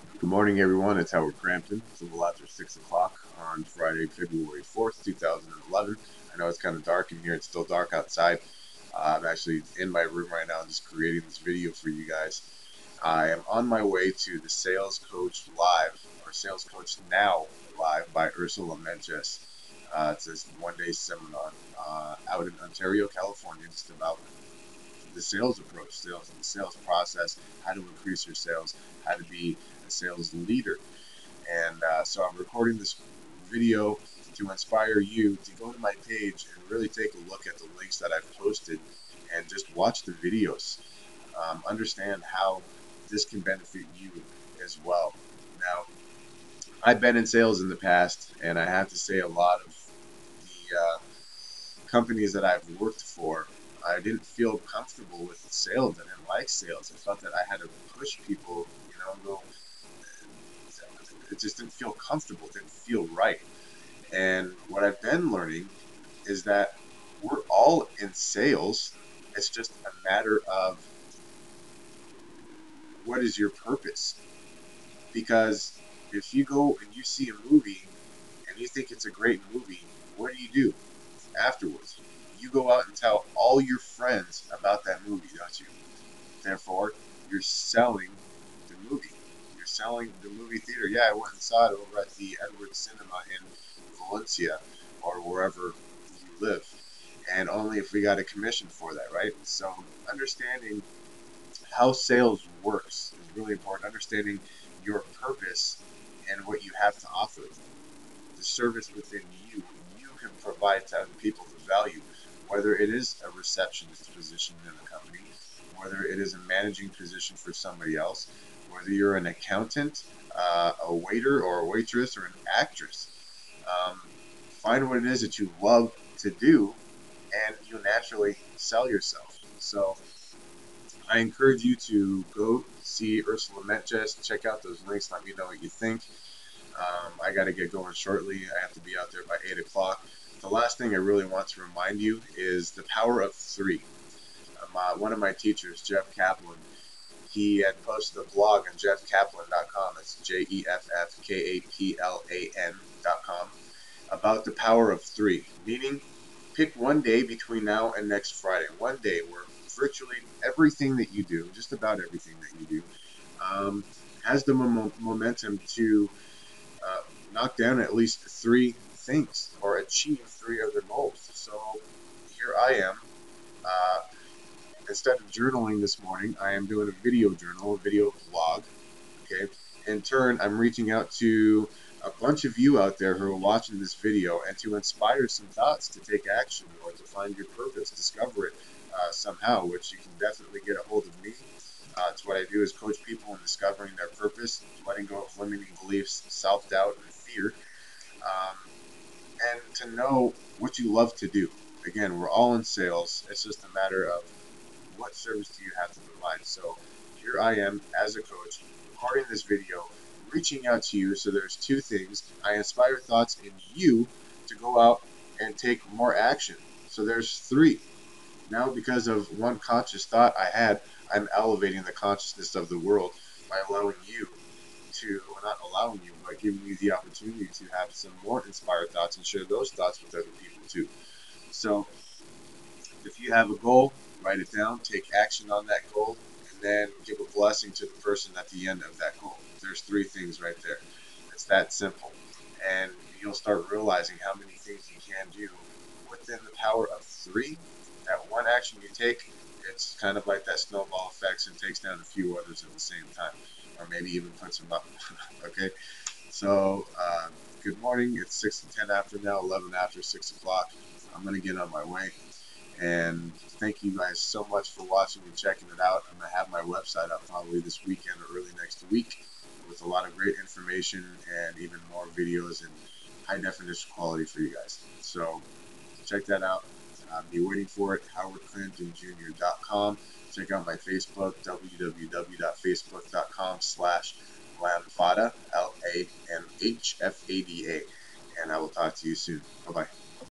Good morning, everyone. It's Howard Crampton. It's a little after 6 o'clock on Friday, February 4th, 2011. I know it's kind of dark in here. It's still dark outside. Uh, I'm actually in my room right now just creating this video for you guys. I am on my way to the Sales Coach Live, or Sales Coach Now Live by Ursula Mentjes. Uh, it's this one-day seminar uh, out in Ontario, California, just about the sales approach, sales and the sales process, how to increase your sales, how to be a sales leader. And uh, so I'm recording this video to inspire you to go to my page and really take a look at the links that I've posted and just watch the videos. Um, understand how this can benefit you as well. Now, I've been in sales in the past, and I have to say a lot of the uh, companies that I've worked for I didn't feel comfortable with sales. I didn't like sales. I felt that I had to push people, you know, go. It just didn't feel comfortable. It didn't feel right. And what I've been learning is that we're all in sales. It's just a matter of what is your purpose. Because if you go and you see a movie and you think it's a great movie, what do you do afterwards? you go out and tell all your friends about that movie, don't you? Therefore, you're selling the movie. You're selling the movie theater. Yeah, I went it over at the Edwards Cinema in Valencia or wherever you live. And only if we got a commission for that, right? So understanding how sales works is really important. Understanding your purpose and what you have to offer. The service within you, you can provide to other people the value whether it is a receptionist position in a company, whether it is a managing position for somebody else, whether you're an accountant, uh, a waiter or a waitress or an actress. Um, find what it is that you love to do and you naturally sell yourself. So I encourage you to go see Ursula Mentjes, check out those links, let me know what you think. Um, I got to get going shortly. I have to be out there by 8 o'clock the last thing I really want to remind you is the power of three. Um, uh, one of my teachers, Jeff Kaplan, he had posted a blog on jeffkaplan.com. It's J E F F K A P L A N.com about the power of three, meaning pick one day between now and next Friday, one day where virtually everything that you do, just about everything that you do, um, has the mo- momentum to uh, knock down at least three or achieve three of their goals. So here I am. Uh, instead of journaling this morning, I am doing a video journal, a video blog. Okay. In turn, I'm reaching out to a bunch of you out there who are watching this video and to inspire some thoughts to take action or to find your purpose, discover it uh, somehow, which you can definitely get a hold of me. Uh, it's what I do is coach people in discovering their purpose, letting go of limiting beliefs, self doubt, and fear. Um, and to know what you love to do. Again, we're all in sales. It's just a matter of what service do you have to provide. So here I am as a coach, recording this video, reaching out to you. So there's two things. I inspire thoughts in you to go out and take more action. So there's three. Now, because of one conscious thought I had, I'm elevating the consciousness of the world by allowing you to, not allowing you, but giving you the opportunity to have some more inspired thoughts and share those thoughts with other people too. So, if you have a goal, write it down, take action on that goal, and then give a blessing to the person at the end of that goal. There's three things right there. It's that simple. And you'll start realizing how many things you can do within the power of three. That one action you take, it's kind of like that snowball effect and takes down a few others at the same time or maybe even puts them up. okay, so uh, good morning. It's six and ten after now, eleven after six o'clock. I'm gonna get on my way. And thank you guys so much for watching and checking it out. I'm gonna have my website up probably this weekend or early next week with a lot of great information and even more videos in high definition quality for you guys. So check that out. Uh, be waiting for it. HowardCramptonJr.com. Check out my Facebook, www.facebook.com slash Lamhfada, L-A-M-H-F-A-D-A. And I will talk to you soon. Bye-bye.